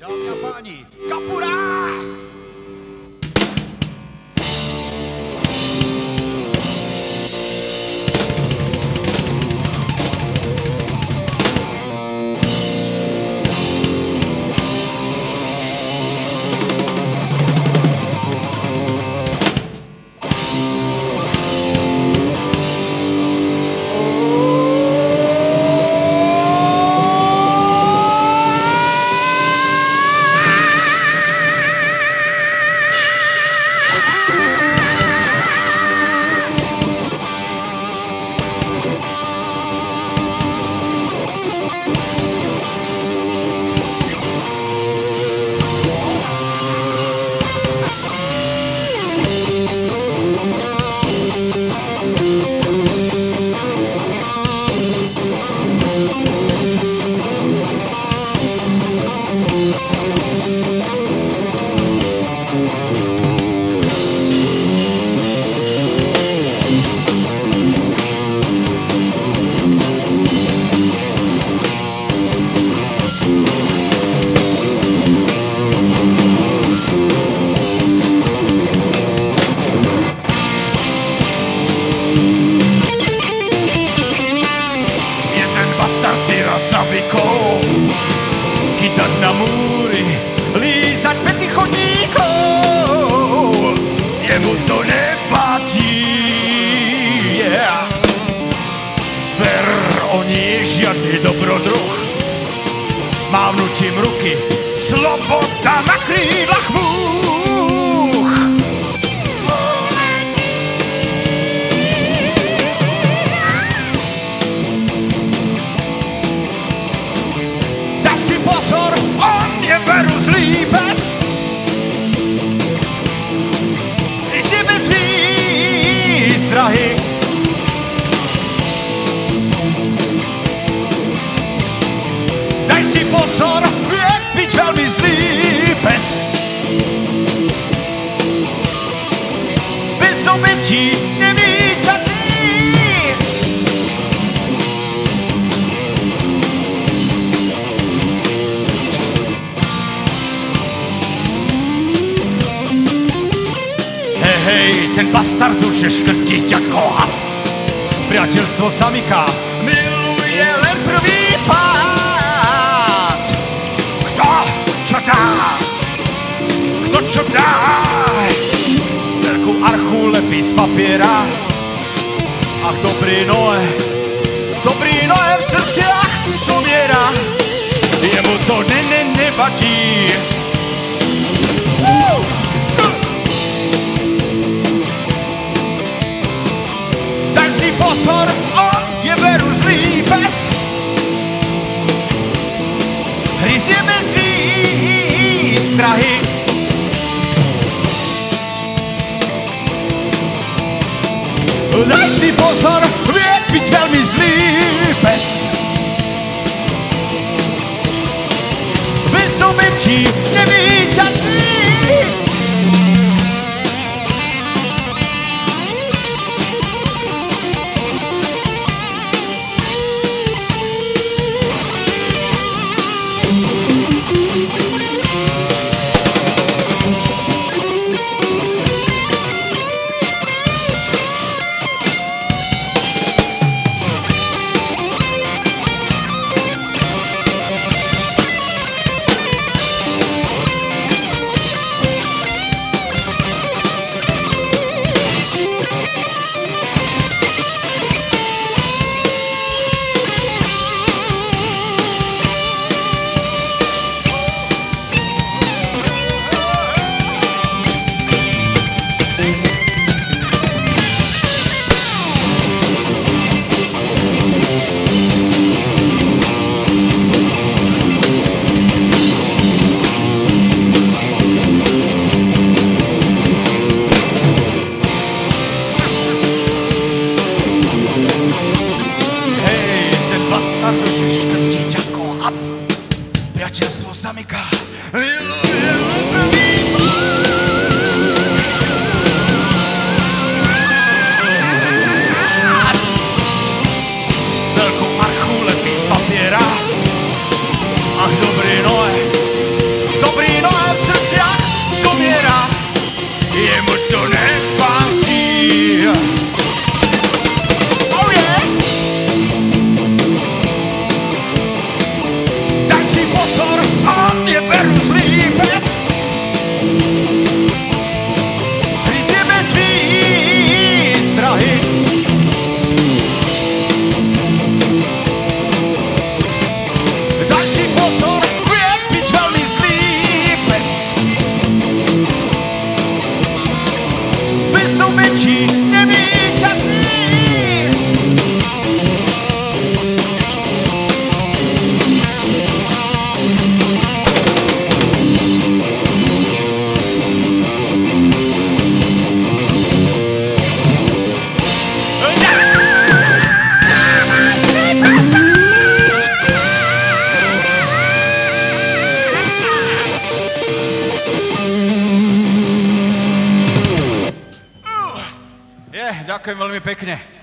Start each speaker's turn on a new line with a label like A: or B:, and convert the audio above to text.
A: Dami Abani, Capurá! Žiadny dobrodruh. Mávnutím ruky. Sloboda na krídlach múch Daj si pozor, on je veru zlý pes. Jdi ten bastard už je škrtiť ako had. Priateľstvo zamyká, miluje len prvý pád. Kto čo dá? Kto čo dá? Veľkú archu lepí z papiera. Ach, dobrý Noé, dobrý Noé v srdciach zomiera. Jemu to ne, ne, nevadí. Woo! Pozor, on je veru zlý pes. Hryzie bez výstrahy. Daj si pozor, vie byť veľmi zlý pes. Bez obetí nevíťazí. Priateľstvo zamyká. Miluje ďakujem veľmi pekne.